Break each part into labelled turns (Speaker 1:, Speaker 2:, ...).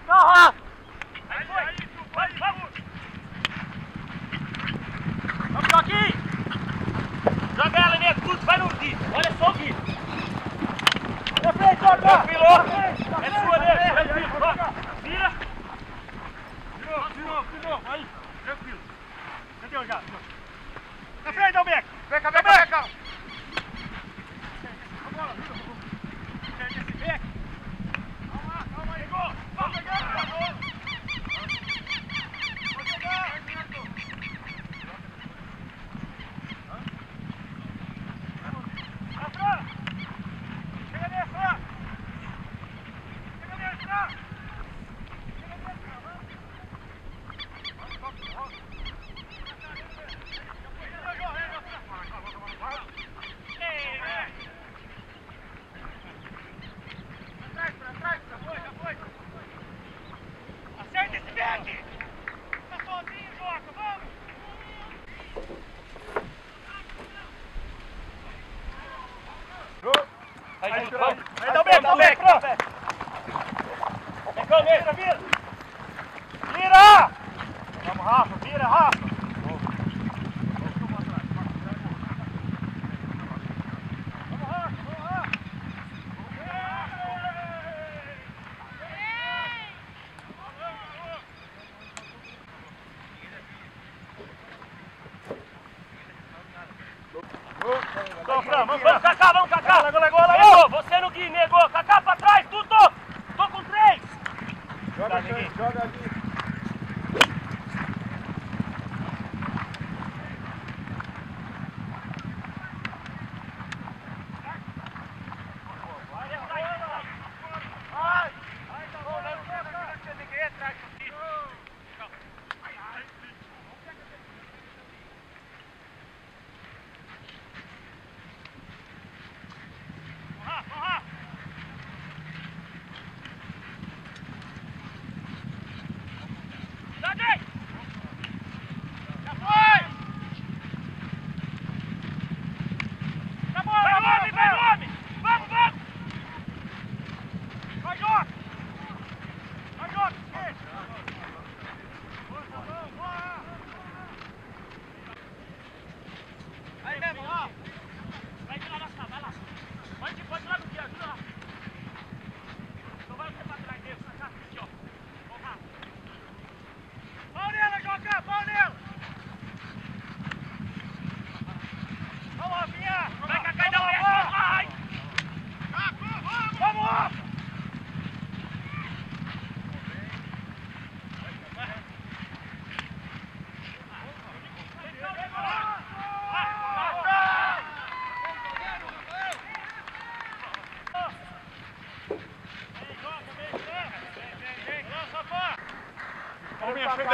Speaker 1: Cusão. Vem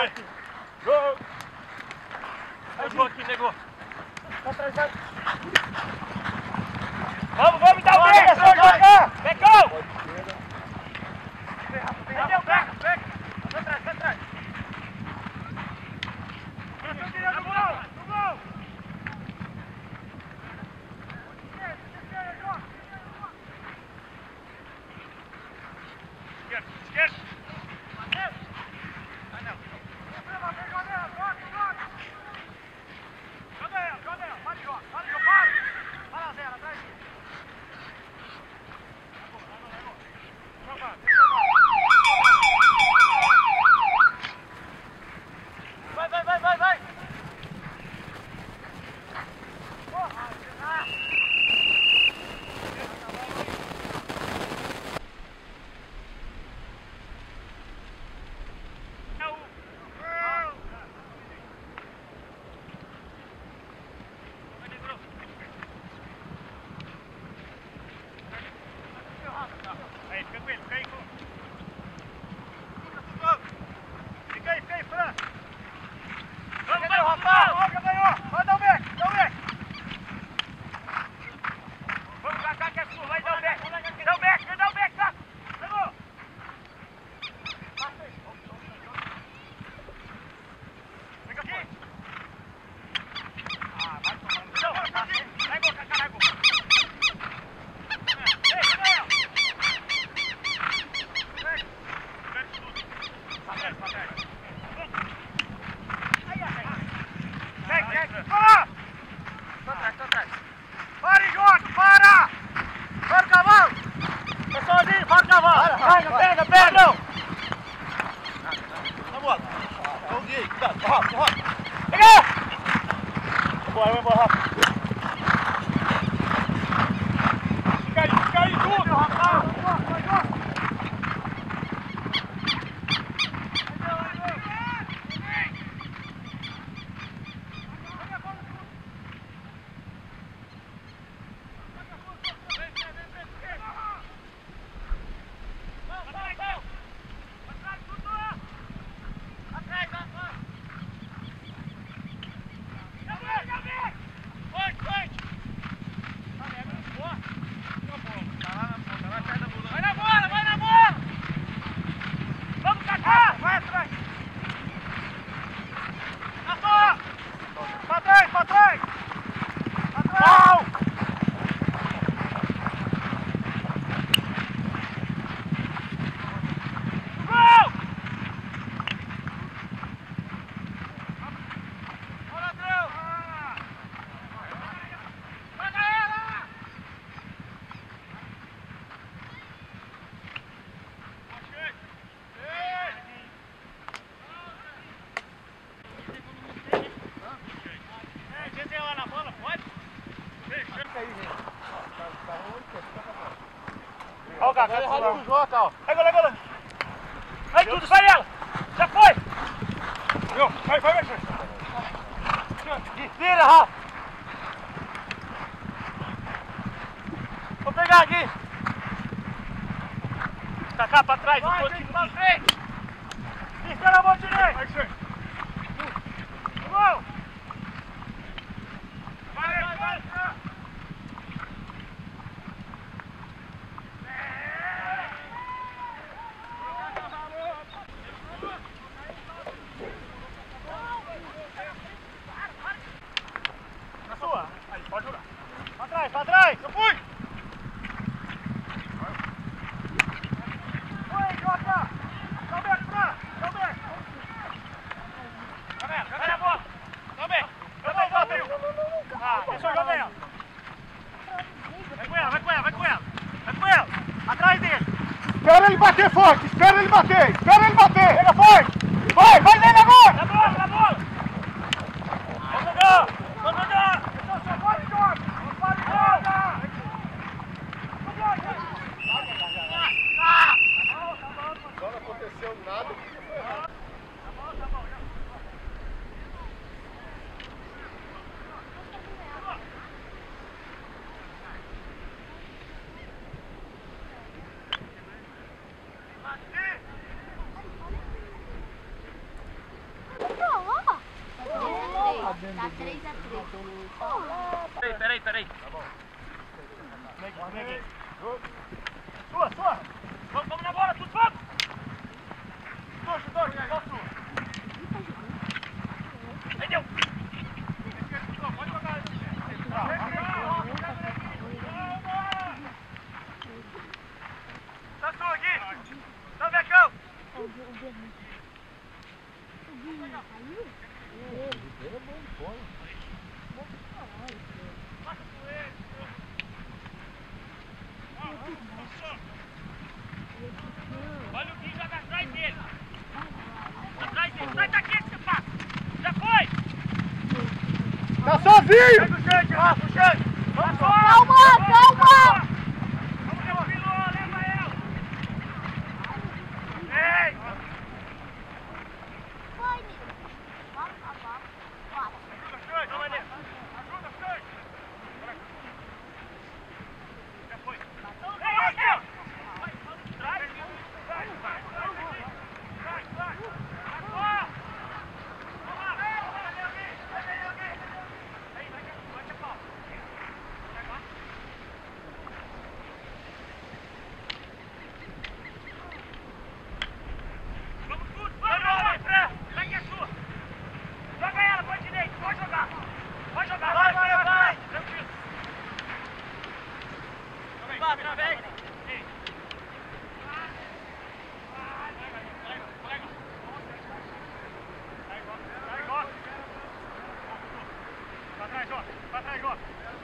Speaker 1: Vamos, rádio do Joca, ó. Tá
Speaker 2: 3x3.
Speaker 1: Peraí, peraí, peraí. Tá bom. Como é que, como? É é?
Speaker 3: Tá sozinho!
Speaker 1: Pega o Xande, Rafa, só.
Speaker 2: Calma, calma.
Speaker 1: Vamos, leva o Pilô, leva ela. Ei.
Speaker 2: Foi, Nino. Vamos, vamos. Bora.
Speaker 1: Ajuda, Xande. Vamos, Mané. Ajuda, Xande. Já foi. Ei, Raquel. Vai, vamos, traz. Vai, vai, vai. Vai, vai. Vamos lá. Vamos lá. Vai, alguém. Vai, alguém. Aí, vai, vai, vai, pau. Vai, vai. Vamos tudo! Vai, vai, vai! Vai que é sua! Joga ela, põe direito, pode jogar! Pode jogar! Vai, vai, vai! Tranquilo! Vai, vira vez! Ei. Vai, vai, vai, vai, vai. Sai, Jó. Sai, Jó. Pra trás, Jó.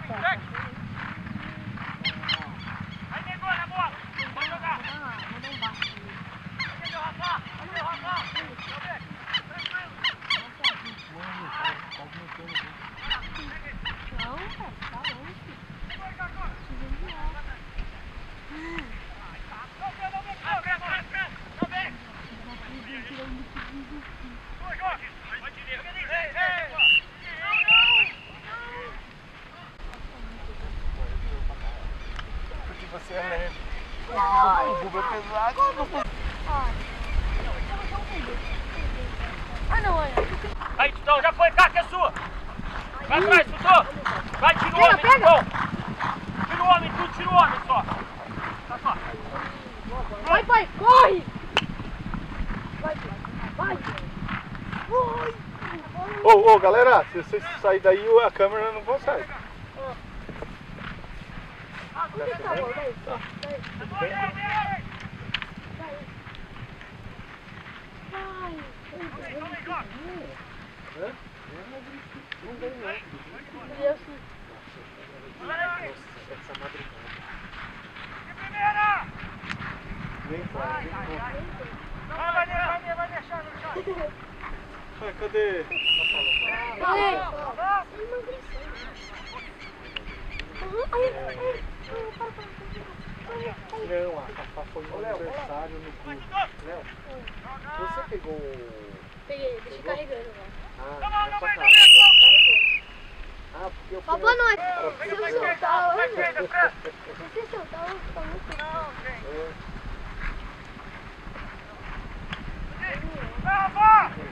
Speaker 3: Thanks. Galera, se vocês saírem daí, a câmera não consegue.
Speaker 2: Tá
Speaker 1: no chão!
Speaker 3: Vai, cadê?
Speaker 2: Vai.
Speaker 3: Não, a Fafá foi no aniversário no clube. Léo, você pegou o...
Speaker 2: Peguei, deixa carregando lá.
Speaker 3: Ah,
Speaker 1: Não,
Speaker 3: na
Speaker 1: não,
Speaker 3: sua casa.
Speaker 1: não, não!
Speaker 3: Ah, porque eu
Speaker 2: Ó, boa noite. Se eu soltar hoje, se eu soltar hoje, tá muito
Speaker 1: Não, gente!
Speaker 3: É,
Speaker 1: Vai, Rafa!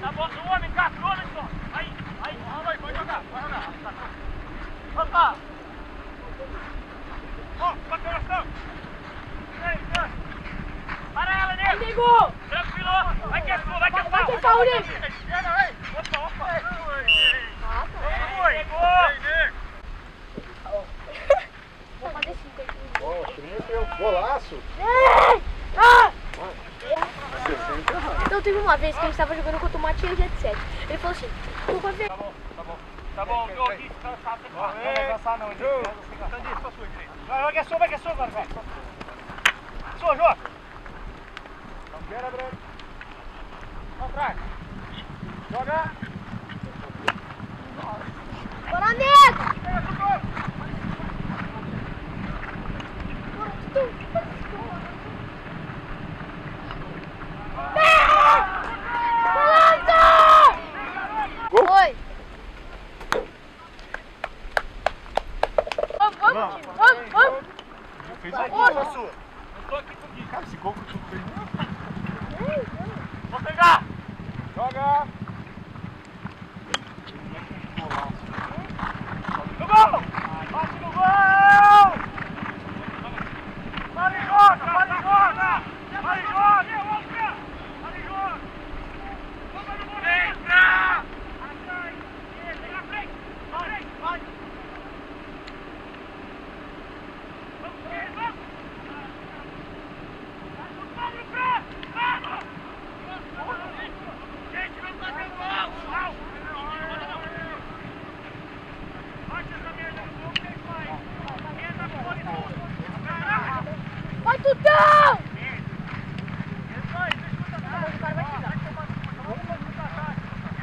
Speaker 1: Tá bom, o homem encaixou, olha só! Aí, aí, vai, vai jogar, vai jogar! Rafa! Ó, bateu chão! Ei, ei! Para ela, nego! Tranquilo! Vai que é sua, vai que é sua!
Speaker 2: Vai que é sua, Uri.
Speaker 1: Chega, ei! Opa, opa! Oi, Pegou!
Speaker 2: Vou fazer cinco aqui.
Speaker 3: Ó, o primeiro foi um golaço.
Speaker 2: Ei! Ah!
Speaker 3: Você sempre errado.
Speaker 2: Então teve uma vez que a gente tava jogando contra o Matias Jet 7. Ele falou assim, tu vai ver.
Speaker 1: Tá bom, tá bom. Tá bom, meu aqui, se cansar, você fala.
Speaker 3: Não vai cansar não, Ju.
Speaker 1: Entendi, sua sua direita. Vai, vai que é sua, vai que é sua agora, vai. Sua, Jô.
Speaker 3: Não quero, Breno.
Speaker 1: Pra trás.
Speaker 3: Joga.
Speaker 2: Bora, nego!
Speaker 3: Gol.
Speaker 2: Vamos, vamos!
Speaker 3: Fez a gol, a sua.
Speaker 1: Eu tô aqui comigo.
Speaker 3: Cara, esse gol que tu fez.
Speaker 1: Vou pegar.
Speaker 3: Joga.
Speaker 1: No gol! Bate no gol! Para e joga, para e joga! Para e joga! Para e joga! Entra! Atrás! Vem na frente! Vai, vai! Vamos, vamos! Vamos no pé! Vamos! Gente, não tá tendo gol! Au! Bate essa merda no gol, quem vai? Entra fora e tudo! Caralho!
Speaker 2: Vai, Tutão!
Speaker 1: Vai, escuta,
Speaker 2: O cara vai tirar.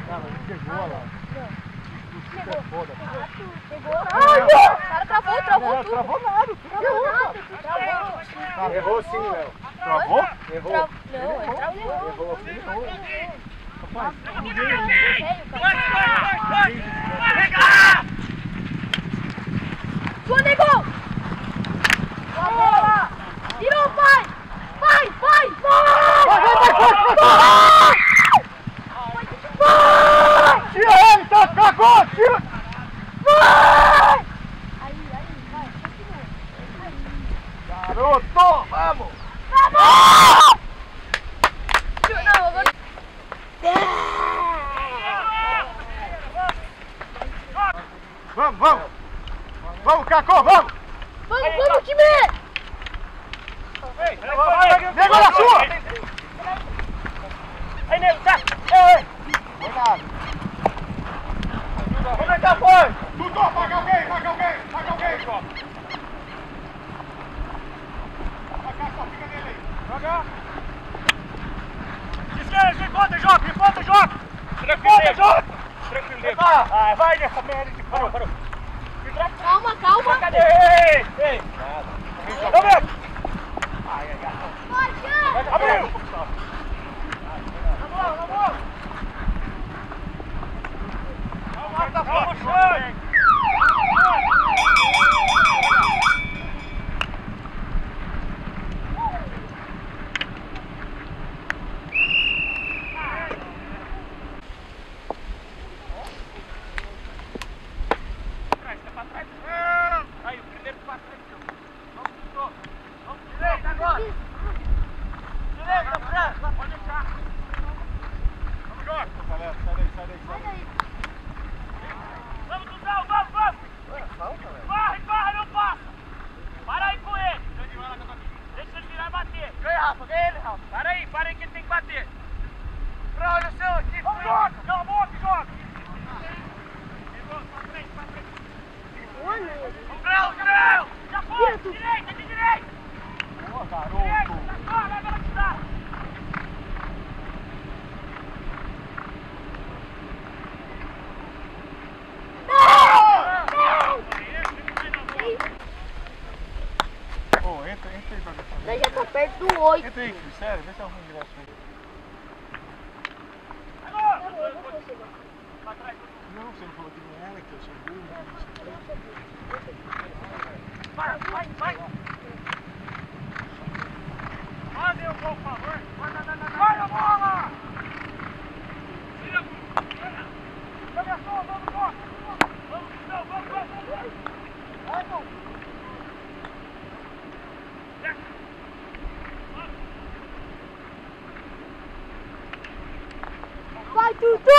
Speaker 3: Cara, ele pegou lá. Isso é foda.
Speaker 2: Pegou. Ai, o cara travou, travou
Speaker 3: Não,
Speaker 2: tudo.
Speaker 3: travou nada.
Speaker 2: Travou
Speaker 3: errou,
Speaker 2: nada, travou.
Speaker 3: Ah, errou sim, Léo. Travou? Errou.
Speaker 2: Tra- Não, ele travou.
Speaker 3: Errou, errou. Rapaz,
Speaker 1: Vai, vai, vai, vai! Pega!
Speaker 2: Sua, nego! Boa bola! Tirou, vai! Vai, vai, vai!
Speaker 3: Vai, vai, vai, forte, vai,
Speaker 2: Vai!
Speaker 3: Tira ele, tá? Cagou, tira.
Speaker 2: Vai! Aí, aí, vai,
Speaker 3: Garoto, vamos.
Speaker 2: Vamos! Não, agora...
Speaker 3: Vamos, vamos. Vamos, Cacô, vamos.
Speaker 2: Vamos, vamos, time!
Speaker 3: Nego na sua.
Speaker 1: Aí, nego, tá! Ei!
Speaker 3: Cuidado. Como é que tá, foi? Tudo, paga alguém, paga alguém, paga alguém. Vai cá, só fica nele aí. Joga.
Speaker 1: Esquerda, de conta, joga, de conta, joga! Tranquilo, joga! Tranquilo, nego. Ah, vai nessa merda de parou, parou.
Speaker 2: Calma, calma.
Speaker 1: Cadê? Ei, ei! Tá vendo?
Speaker 2: Vai, Jean!
Speaker 1: Abriu! Vamos, Xande! Trás, tá pra trás. Aí, o primeiro pra trás. Vamos, Vitor. Vamos, direita agora. Direita, Fran. Pode deixar. Vamos, Jorge.
Speaker 3: Sai daí, sai daí, sai daí.
Speaker 2: Sai daí.
Speaker 1: Vamos, Dudão, vamos, vamos. Corre, corre, não passa. Para aí com ele. Deixa ele virar e bater. Ganha, Rafa, ganha ele, Rafa. Para aí, para aí que ele tem que bater. Pra olha o seu aqui. Vamos, joga. Cala a boca, joga. Pra frente, pra frente. Vamos, Grau, Grau. Já foi. Direita, de direita.
Speaker 3: Boa,
Speaker 1: Direita,
Speaker 3: garoto.
Speaker 1: tá fora, vai velocidade.
Speaker 3: Ô, entra, entra aí pra ver.
Speaker 2: Nós já tá 8.
Speaker 3: Entra aí, Cris, sério, vê se arruma um ingresso aí. Não, você não falou que não era, que eu sou burro.
Speaker 1: Vai, vai, vai. Mande o gol, por favor. Vai, vai, vai, vai. Vai a bola! Tira, só, vamos, vamos. Vamos, vamos, vamos, vamos. Vamos.
Speaker 2: Vai, Tutu!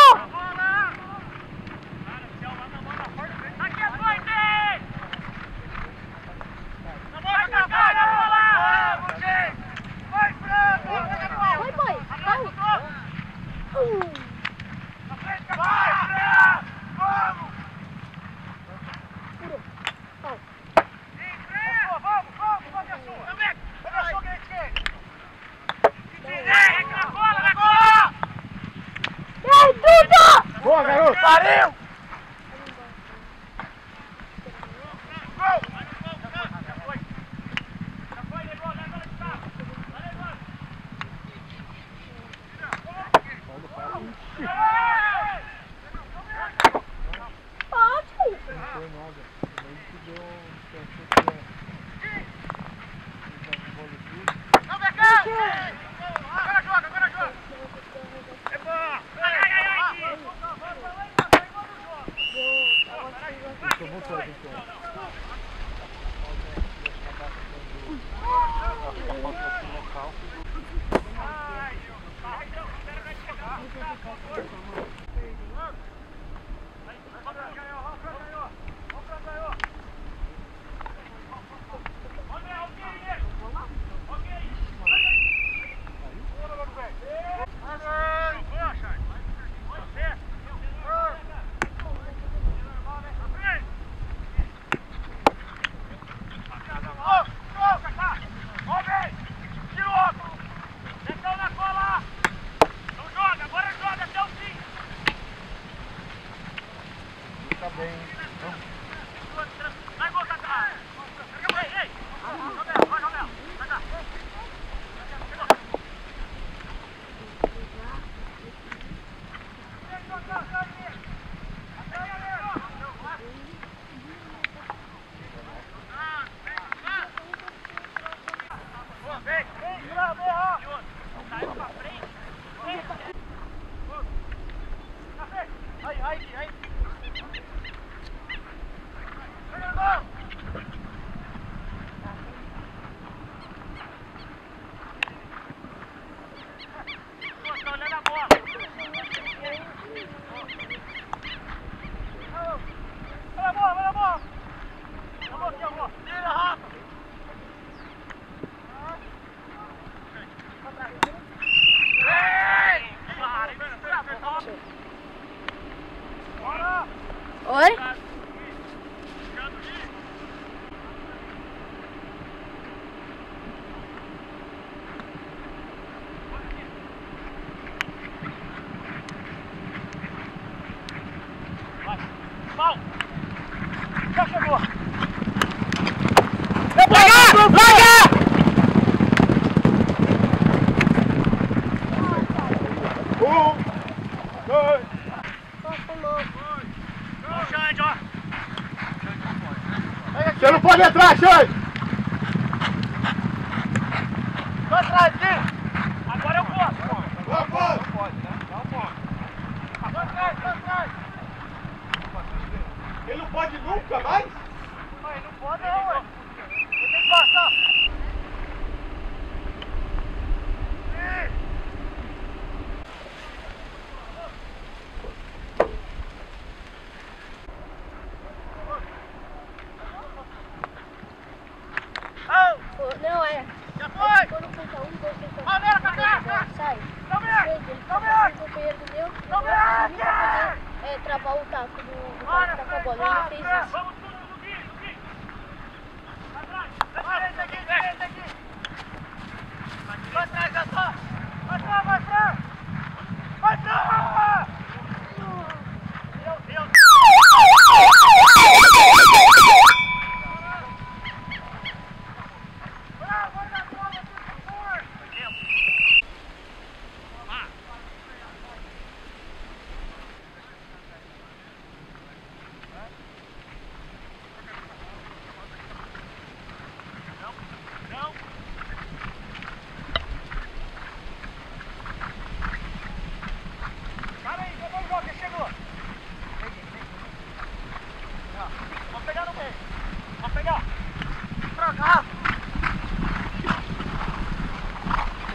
Speaker 4: Não,
Speaker 2: é.
Speaker 5: Já foi!
Speaker 2: Quando conta um, dois, três,
Speaker 5: Ó, Nera, pra
Speaker 2: quatro,
Speaker 5: cá,
Speaker 2: cinco,
Speaker 5: cá.
Speaker 2: seis, sai.
Speaker 5: Vem!
Speaker 2: com um companheiro meu. Pra poder, é, travar o taco do, tá com a bola. Ele fez isso.
Speaker 5: Vamos tudo no Gui, no Gui! Atrás! Direita aqui, direita aqui! Vai atrás, já só! Vai pra, vai pra! Vai pra! Meu Deus! Bravo, olha a bola, por favor! Não! Para aí, chegou o jogo, quem chegou? Vamos pegar no meio. Vamos pegar. Trocar.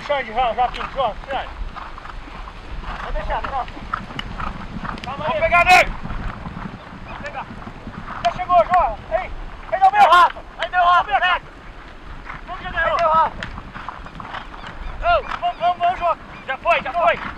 Speaker 5: O Xande já, já pintou, Xande. Vou deixar. Calma aí. Vamos pegar nele. Vamos pegar. Já chegou, João. Ei, quem deu meu? Rafa. Aí deu Rafa, pega. Vamos que deu. Aí deu Rafa. Ô, vamos, vamos, vamos, João. Já foi, já foi.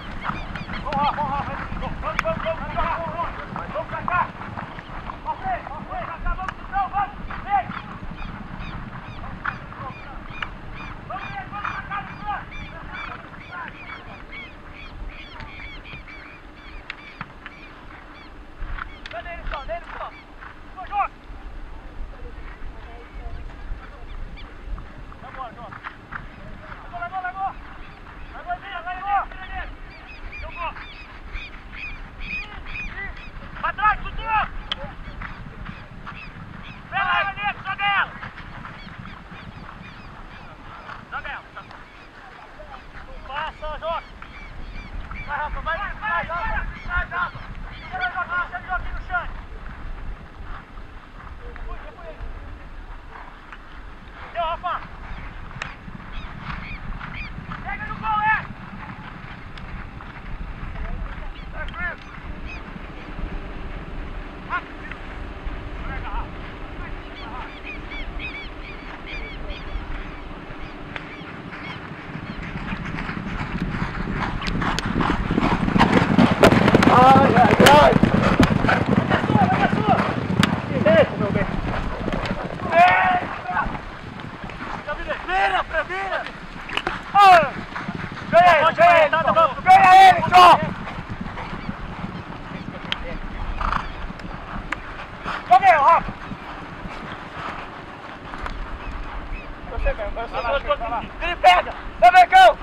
Speaker 3: você mesmo.
Speaker 1: Vai lá,
Speaker 3: vai lá.
Speaker 1: Ele pega! Vai, vendo,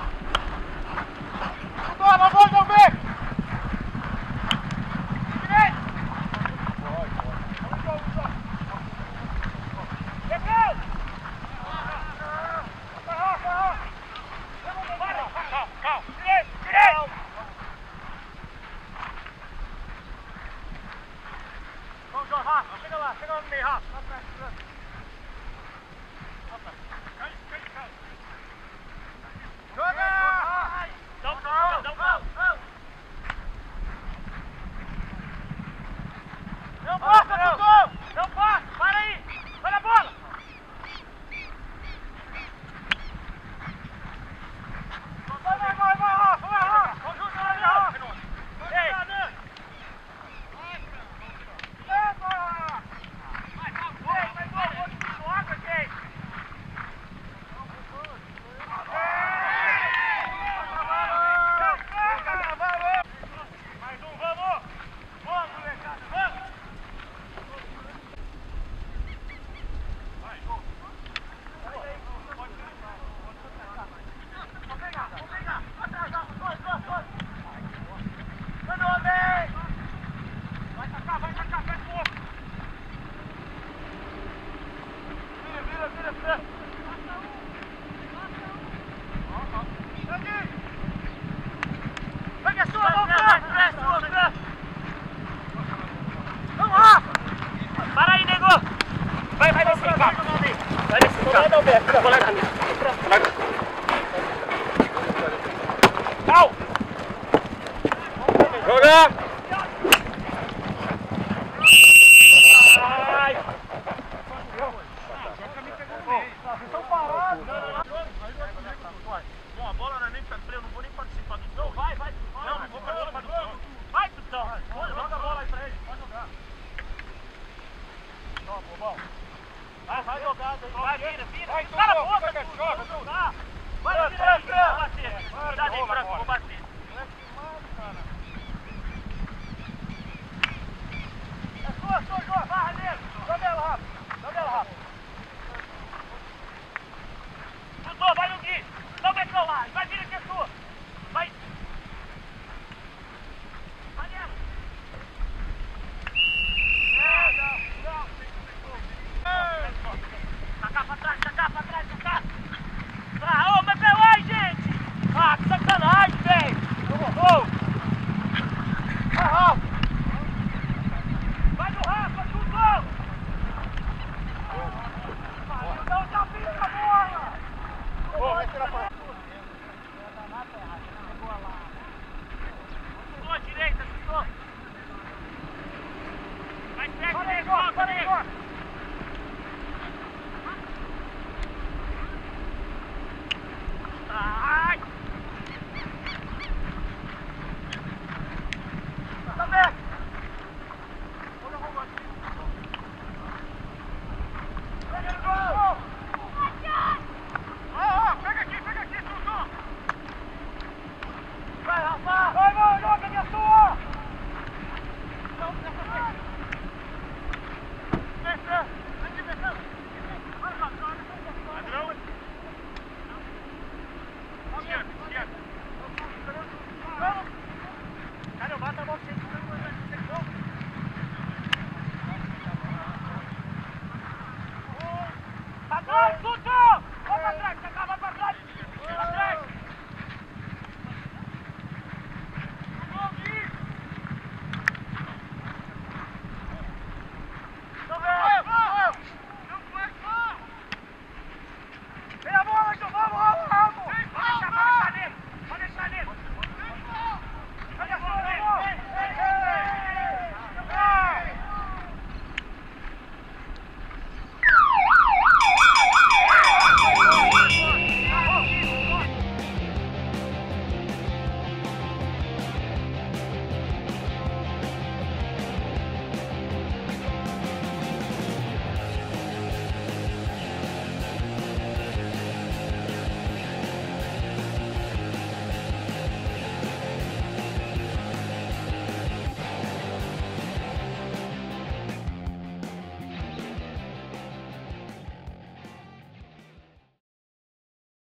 Speaker 3: Bom, a bola não
Speaker 1: é nem pra play, não vou nem participar do jogo.
Speaker 3: Vai, vai.
Speaker 1: Não, não vou participar. Vai, Tutão. Joga a bola aí pra ele, pode jogar. Toma, bobão. Vai, vai jogado aí. Vai, vira, vira. Vai, Cala a boca, joga, joga. Vai, vira, vira, bater. Dá pra
Speaker 3: fora.